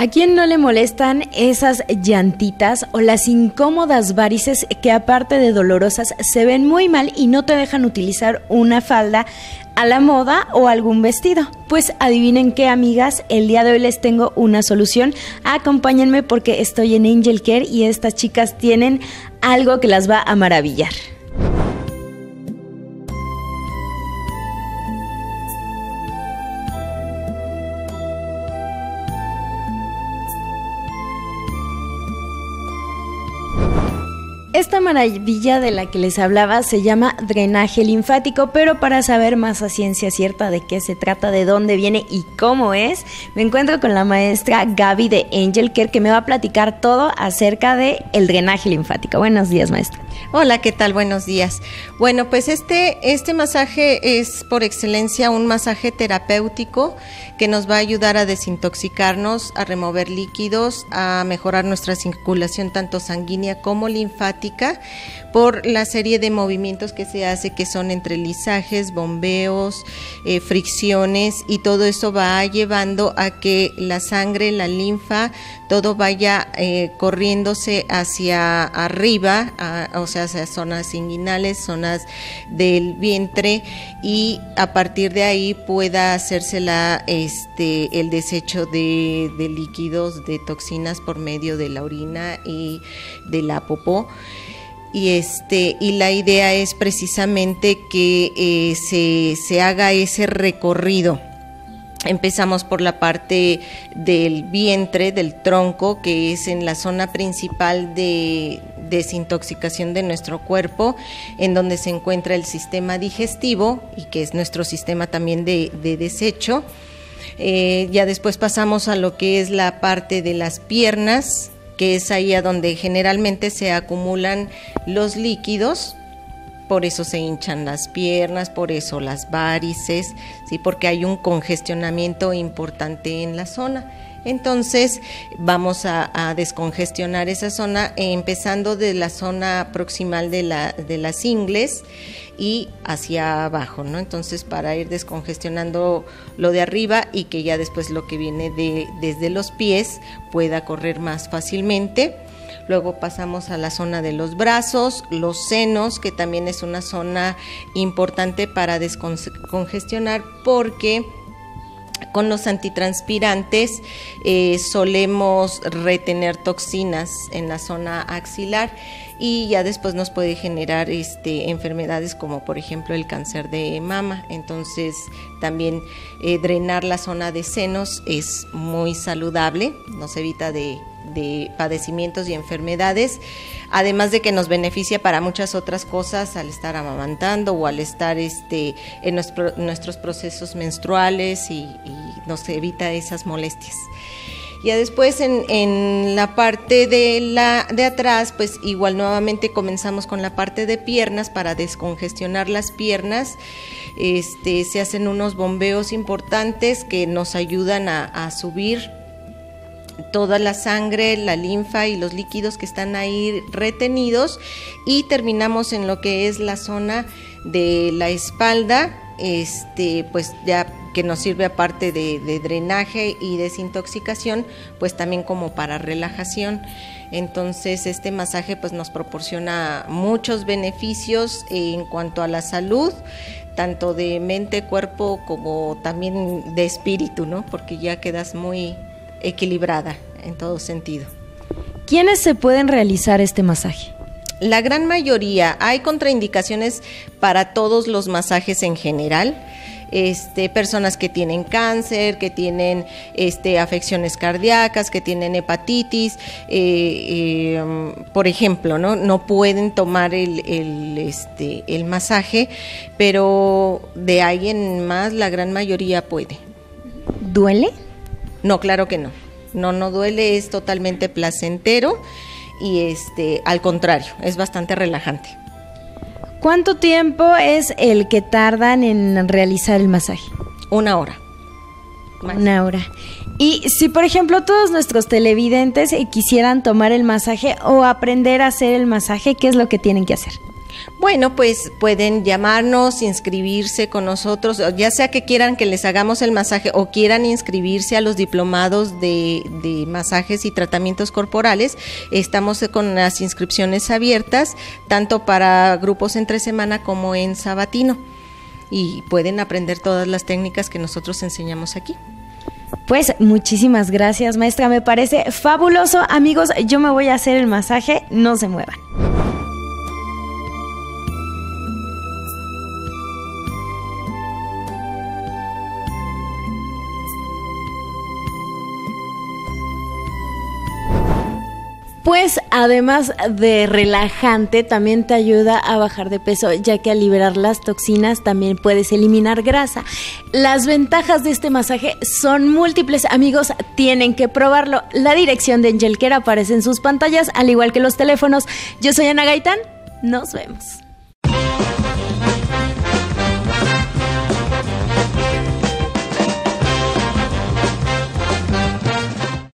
¿A quién no le molestan esas llantitas o las incómodas varices que aparte de dolorosas se ven muy mal y no te dejan utilizar una falda a la moda o algún vestido? Pues adivinen qué amigas, el día de hoy les tengo una solución. Acompáñenme porque estoy en Angel Care y estas chicas tienen algo que las va a maravillar. Maravilla de la que les hablaba se llama drenaje linfático, pero para saber más a ciencia cierta de qué se trata, de dónde viene y cómo es, me encuentro con la maestra Gaby de Angel Care que me va a platicar todo acerca de el drenaje linfático. Buenos días, maestra. Hola, ¿qué tal? Buenos días. Bueno, pues este, este masaje es por excelencia un masaje terapéutico que nos va a ayudar a desintoxicarnos, a remover líquidos, a mejorar nuestra circulación tanto sanguínea como linfática por la serie de movimientos que se hace que son entre lisajes, bombeos, eh, fricciones y todo eso va llevando a que la sangre, la linfa, todo vaya eh, corriéndose hacia arriba, sea, zonas inguinales, zonas del vientre y a partir de ahí pueda hacerse la, este, el desecho de, de líquidos, de toxinas por medio de la orina y de la popó. Y este y la idea es precisamente que eh, se, se haga ese recorrido. Empezamos por la parte del vientre, del tronco, que es en la zona principal de desintoxicación de nuestro cuerpo, en donde se encuentra el sistema digestivo y que es nuestro sistema también de, desecho. Eh, ya después pasamos a lo que es la parte de las piernas, que es ahí a donde generalmente se acumulan los líquidos, por eso se hinchan las piernas, por eso las varices, ¿sí? porque hay un congestionamiento importante en la zona. Entonces vamos a, descongestionar esa zona empezando de la zona proximal de, de las ingles y hacia abajo, ¿no? Entonces para ir descongestionando lo de arriba y que ya después lo que viene de, desde los pies pueda correr más fácilmente. Luego pasamos a la zona de los brazos, los senos, que también es una zona importante para descongestionar porque con los antitranspirantes eh, solemos retener toxinas en la zona axilar y ya después nos puede generar este, enfermedades como por ejemplo el cáncer de mama. Entonces también eh, drenar la zona de senos es muy saludable, nos evita de de padecimientos y enfermedades, además de que nos beneficia para muchas otras cosas al estar amamantando o al estar este, en nuestros procesos menstruales y, nos evita esas molestias. Ya después en, en, la parte de, la, de atrás, pues igual nuevamente comenzamos con la parte de piernas para descongestionar las piernas. Este, se hacen unos bombeos importantes que nos ayudan a, a subir toda la sangre, la linfa y los líquidos que están ahí retenidos y terminamos en lo que es la zona de la espalda, este, pues ya que nos sirve aparte de, drenaje y desintoxicación, pues también como para relajación. Entonces este masaje pues nos proporciona muchos beneficios en cuanto a la salud, tanto de mente, cuerpo como también de espíritu, ¿no? Porque ya quedas muy equilibrada en todo sentido. ¿Quiénes se pueden realizar este masaje? La gran mayoría, hay contraindicaciones para todos los masajes en general. Este, personas que tienen cáncer, que tienen este, afecciones cardíacas, que tienen hepatitis, eh, eh, por ejemplo, ¿no? no pueden tomar el, el, este, el masaje, pero de ahí en más la gran mayoría puede. ¿Duele? No, claro que no. No, no duele, es totalmente placentero y este, al contrario, es bastante relajante. ¿Cuánto tiempo es el que tardan en realizar el masaje? Una hora. Una hora. Y si, por ejemplo, todos nuestros televidentes quisieran tomar el masaje o aprender a hacer el masaje, ¿qué es lo que tienen que hacer? Bueno, pues pueden llamarnos, inscribirse con nosotros, ya sea que quieran que les hagamos el masaje o quieran inscribirse a los diplomados de, masajes y tratamientos corporales. Estamos con las inscripciones abiertas, tanto para grupos entre semana como en sabatino. Y pueden aprender todas las técnicas que nosotros enseñamos aquí. Pues muchísimas gracias, maestra. Me parece fabuloso. Amigos, yo me voy a hacer el masaje. No se muevan. Pues además de relajante, también te ayuda a bajar de peso, ya que al liberar las toxinas también puedes eliminar grasa. Las ventajas de este masaje son múltiples, amigos, tienen que probarlo. La dirección de Angel Care aparece en sus pantallas, al igual que los teléfonos. Yo soy Ana Gaitán, nos vemos.